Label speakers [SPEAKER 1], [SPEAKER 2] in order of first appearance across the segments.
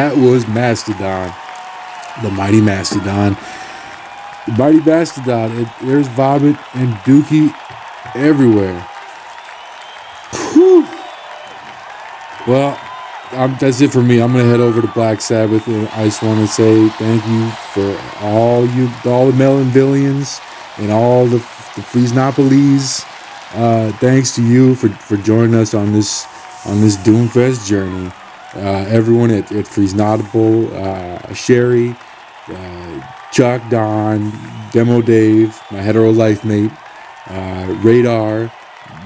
[SPEAKER 1] that was Mastodon, the mighty Mastodon. The mighty Mastodon. It, there's vomit and dookie everywhere. Whew. Well, um, that's it for me. I'm gonna head over to Black Sabbath, and I just want to say thank you for all you, all the Melonvillians and all the the Friesnopolis. Uh, thanks to you for, for joining us on this on this Doomfest journey. Uh, everyone at, at Freezknotable, uh, Sherry, uh, Chuck, Don, Demo Dave, my hetero life mate, uh, Radar,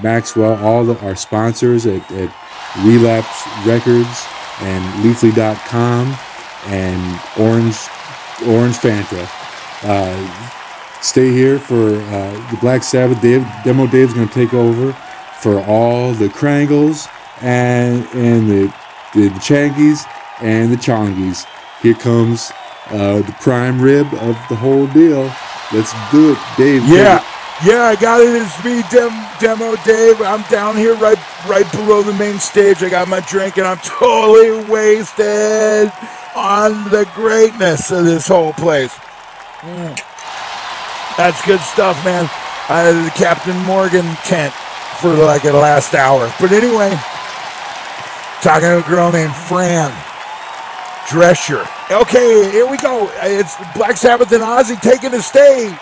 [SPEAKER 1] Maxwell, all the, our sponsors at, at Relapse Records and Leafly.com and Orange Orange Fanta. Uh, stay here for uh, the Black Sabbath. Dave, Demo Dave's going to take over for all the Krangles and and the the, the Changies and the Chongies. Here comes uh, the prime rib of the whole deal. Let's do it, Dave.
[SPEAKER 2] Yeah. Yeah, I got it. It's me, Dem- Demo Dave. I'm down here right right below the main stage. I got my drink and I'm totally wasted on the greatness of this whole place. Mm. That's good stuff, man. I had the Captain Morgan tent for like the last hour. But anyway, talking to a girl named Fran Drescher. Okay, here we go. It's Black Sabbath and Ozzy taking the stage.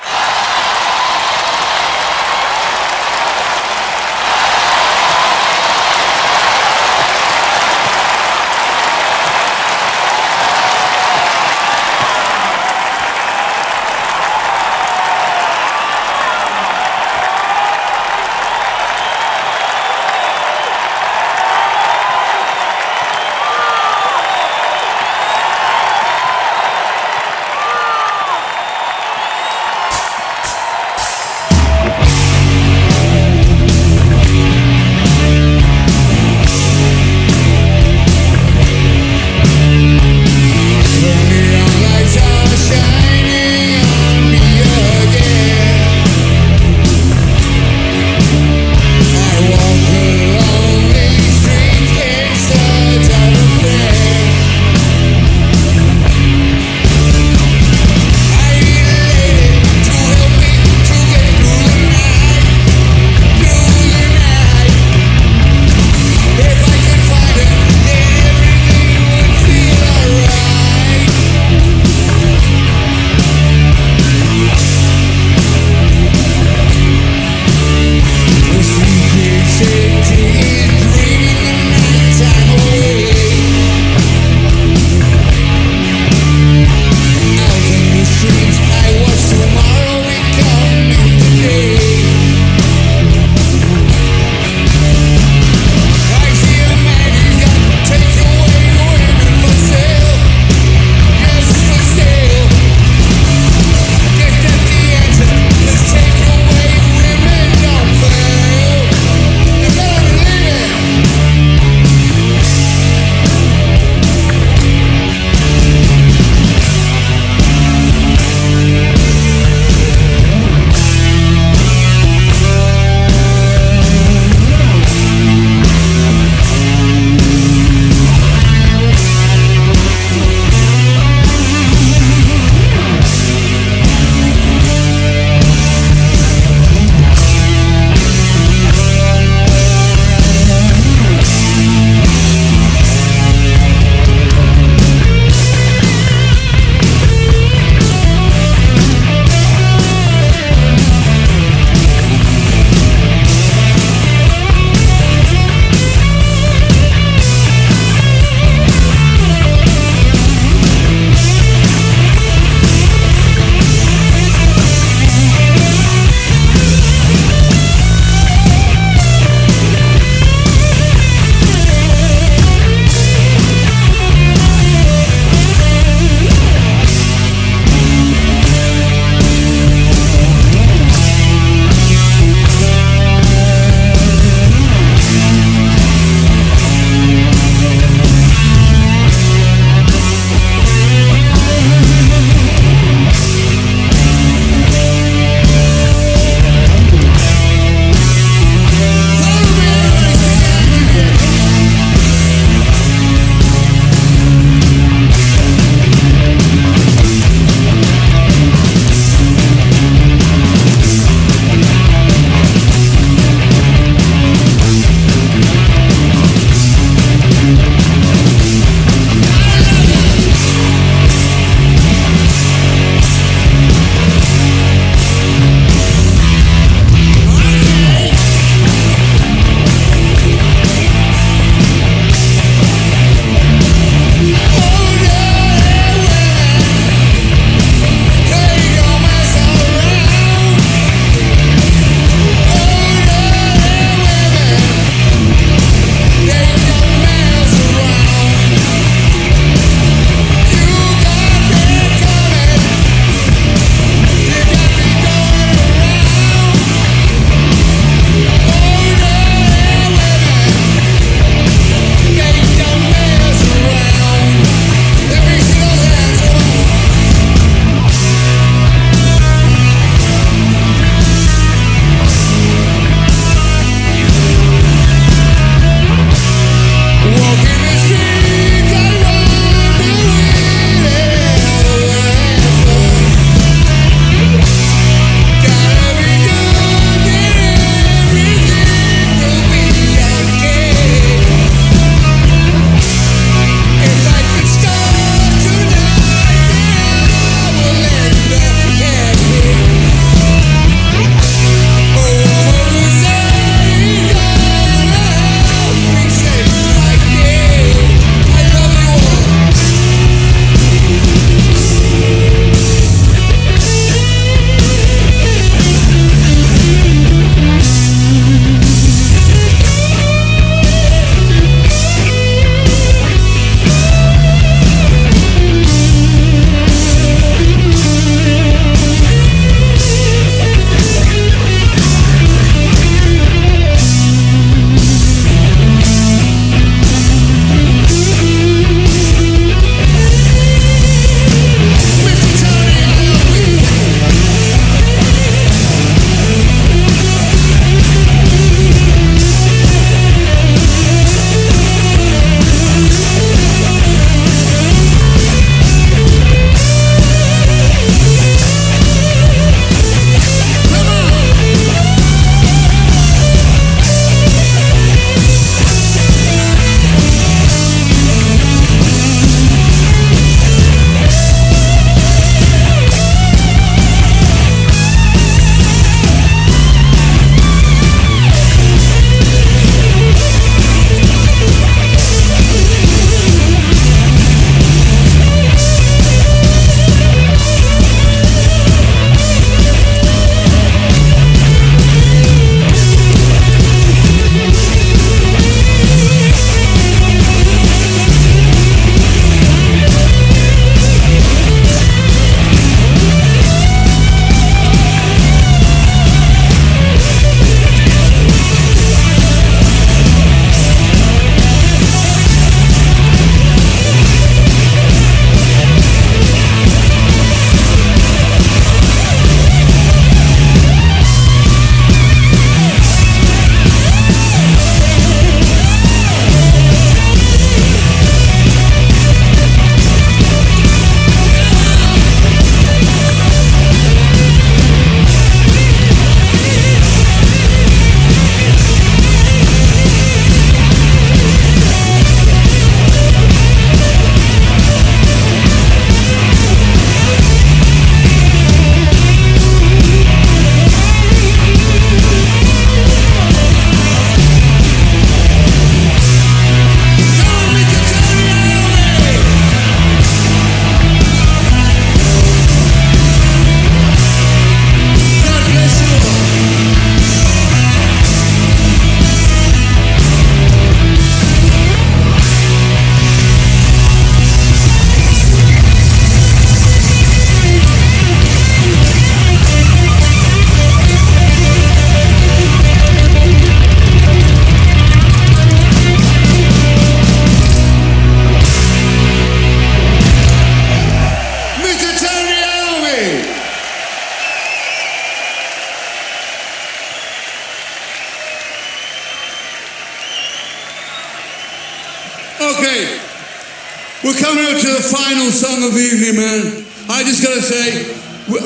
[SPEAKER 3] We're coming up to the final song of the evening, man. I just gotta say,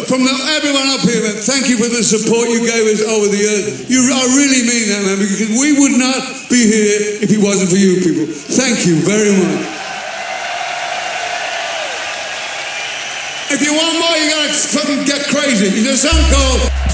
[SPEAKER 3] from the, everyone up here, man, thank you for the support you gave us over the years. You, I really mean that, man, because we would not be here if it wasn't for you people. Thank you very much. If you want more, you gotta fucking get crazy. There's a song called.